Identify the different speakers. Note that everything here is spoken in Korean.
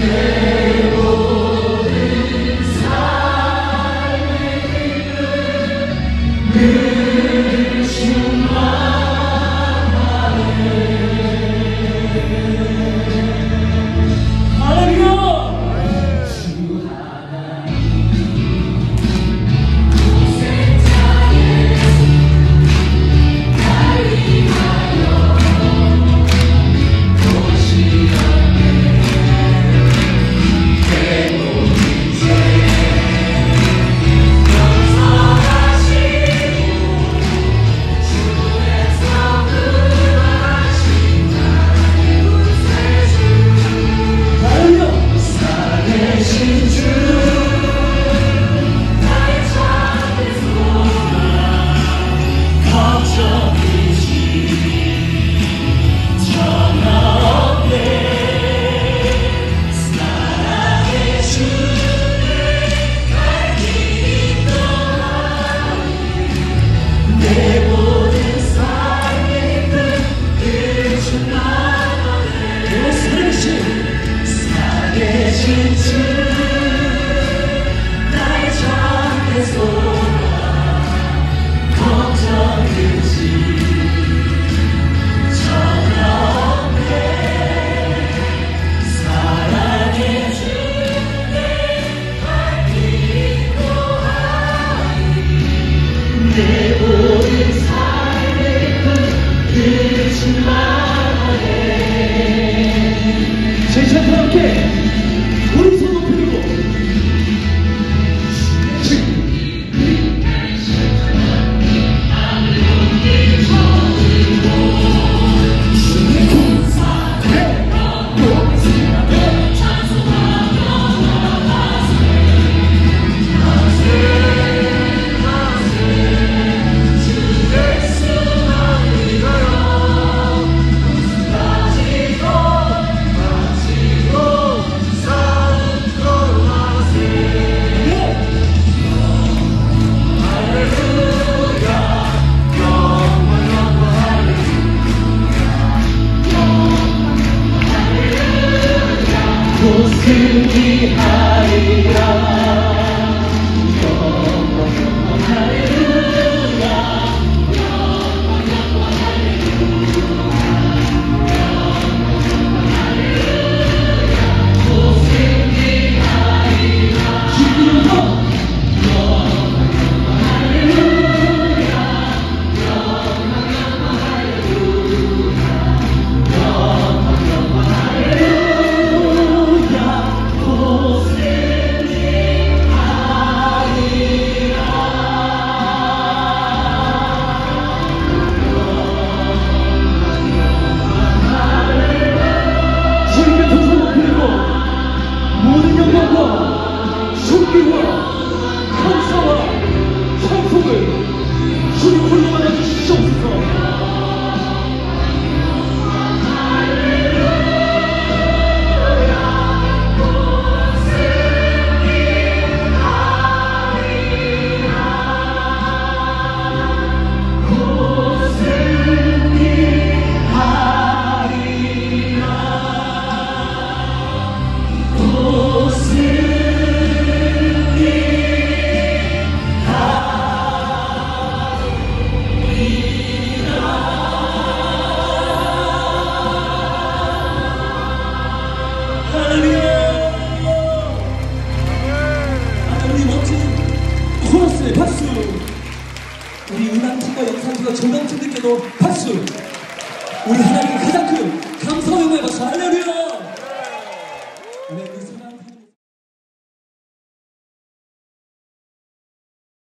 Speaker 1: Yeah. Krishna. 그 승리하리라. 영상부가 조명팀들께도 박수! 우리 하나님